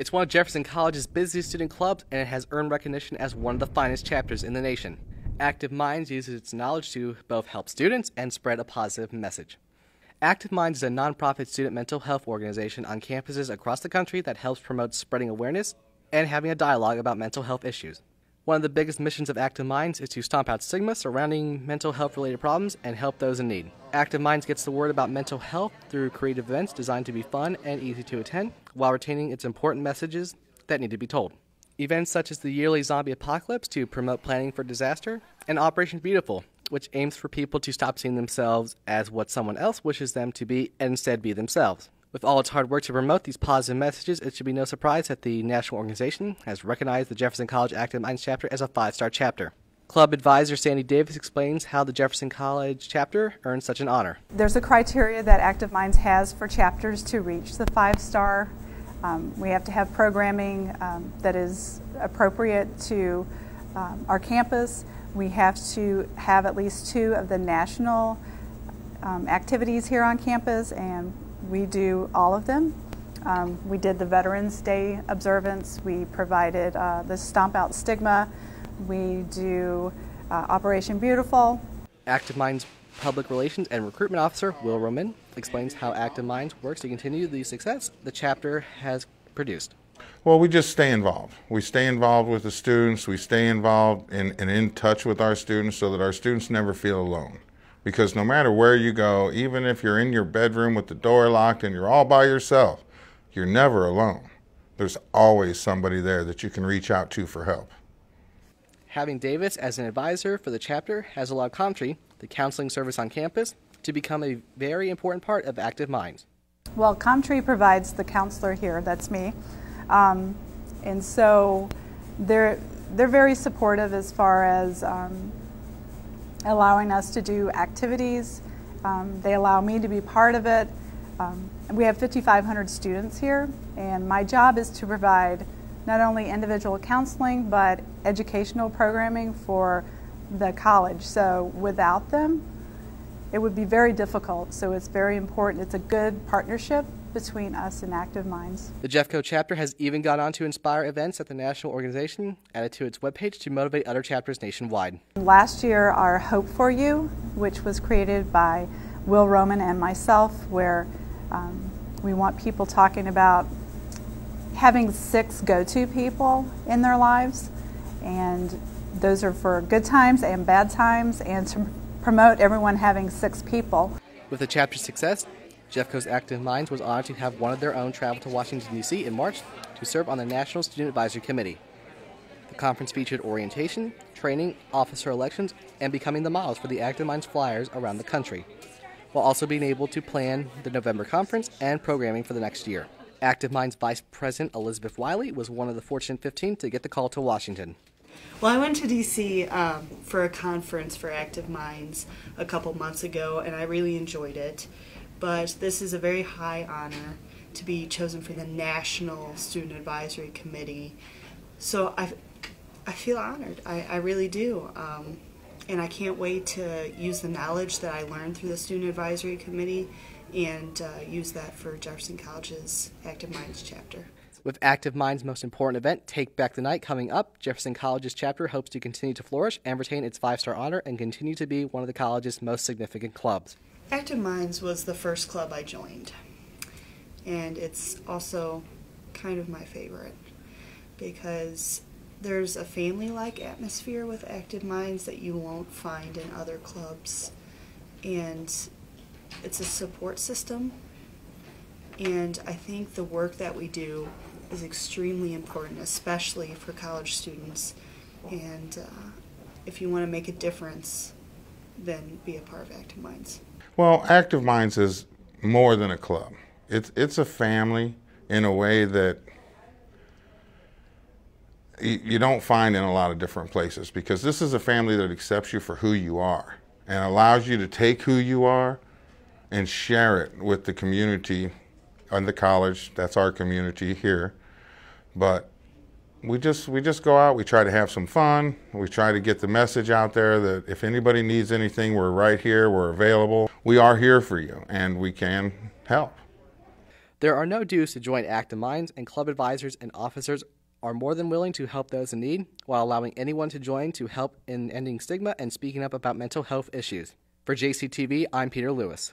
It's one of Jefferson College's busiest student clubs, and it has earned recognition as one of the finest chapters in the nation. Active Minds uses its knowledge to both help students and spread a positive message. Active Minds is a nonprofit student mental health organization on campuses across the country that helps promote spreading awareness and having a dialogue about mental health issues. One of the biggest missions of Active Minds is to stomp out stigma surrounding mental health related problems and help those in need. Active Minds gets the word about mental health through creative events designed to be fun and easy to attend while retaining its important messages that need to be told. Events such as the yearly zombie apocalypse to promote planning for disaster, and Operation Beautiful, which aims for people to stop seeing themselves as what someone else wishes them to be and instead be themselves. With all its hard work to promote these positive messages, it should be no surprise that the national organization has recognized the Jefferson College Active Minds chapter as a five star chapter. Club advisor Sandy Davis explains how the Jefferson College chapter earned such an honor. There's a criteria that Active Minds has for chapters to reach the five star. Um, we have to have programming um, that is appropriate to um, our campus. We have to have at least two of the national um, activities here on campus, and we do all of them. Um, we did the Veterans Day observance. We provided uh, the Stomp Out Stigma. We do uh, Operation Beautiful. Active Minds Public Relations and Recruitment Officer Will Roman explains how Active Minds works to continue the success the chapter has produced. Well, we just stay involved. We stay involved with the students. We stay involved and in, in touch with our students so that our students never feel alone. Because no matter where you go, even if you're in your bedroom with the door locked and you're all by yourself, you're never alone. There's always somebody there that you can reach out to for help. Having Davis as an advisor for the chapter has allowed COMTREA, the counseling service on campus, to become a very important part of Active Minds. Well, COMTREA provides the counselor here, that's me. Um, and so they're, they're very supportive as far as um, allowing us to do activities. Um, they allow me to be part of it. Um, we have 5,500 students here, and my job is to provide not only individual counseling but educational programming for the college. So without them, it would be very difficult. So it's very important. It's a good partnership between us and Active Minds. The Jeffco chapter has even gone on to inspire events at the national organization, added to its webpage to motivate other chapters nationwide. Last year, our Hope for You, which was created by Will Roman and myself, where um, we want people talking about having six go to people in their lives, and those are for good times and bad times, and to promote everyone having six people. With the chapter's success, Jeffco's Active Minds was honored to have one of their own travel to Washington, D.C. in March to serve on the National Student Advisory Committee. The conference featured orientation, training, officer elections, and becoming the models for the Active Minds flyers around the country, while also being able to plan the November conference and programming for the next year. Active Minds Vice President Elizabeth Wiley was one of the fortunate 15 to get the call to Washington. Well, I went to DC um, for a conference for Active Minds a couple months ago, and I really enjoyed it but this is a very high honor to be chosen for the National Student Advisory Committee. So I, I feel honored. I, I really do. Um, and I can't wait to use the knowledge that I learned through the Student Advisory Committee and uh, use that for Jefferson College's Active Minds chapter. With Active Minds' most important event, Take Back the Night, coming up, Jefferson College's chapter hopes to continue to flourish and retain its five star honor and continue to be one of the college's most significant clubs. Active Minds was the first club I joined, and it's also kind of my favorite because there's a family like atmosphere with Active Minds that you won't find in other clubs, and it's a support system. And I think the work that we do is extremely important, especially for college students. And uh, if you want to make a difference, then be a part of Active Minds. Well, Active Minds is more than a club. It's it's a family in a way that you don't find in a lot of different places because this is a family that accepts you for who you are and allows you to take who you are and share it with the community and the college. That's our community here. But we just we just go out we try to have some fun we try to get the message out there that if anybody needs anything we're right here we're available we are here for you and we can help There are no dues to join Active Minds, and club advisors and officers are more than willing to help those in need while allowing anyone to join to help in ending stigma and speaking up about mental health issues. For JCTV, I'm Peter Lewis.